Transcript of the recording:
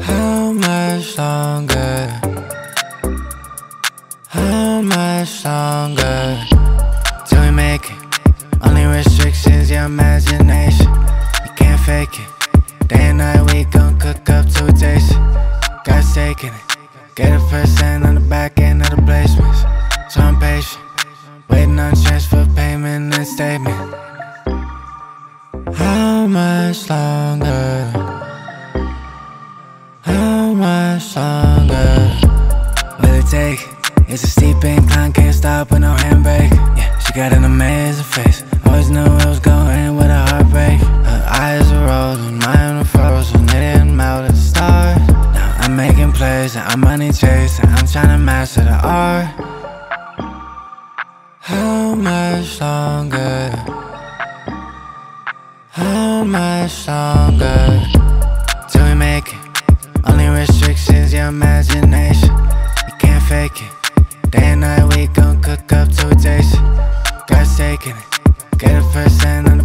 How much longer? How much longer till we make it? Only restrictions your imagination. You can't fake it. Day and night we gon' cook up to a taste. God's taking it. Get a percent on the back much longer? How much longer will it take? It's a steep incline, can't stop with no handbrake. Yeah, she got an amazing face. Always knew it was going with a heartbreak. Her eyes are rolling, mine are frozen. They didn't melt at the start. Now I'm making plays and I'm money chasing. I'm trying to master the art. How much longer? How much longer till we make it? Only restrictions, your imagination. You can't fake it. Day and night, we gon' cook up two days. God's taking it. Get a percent on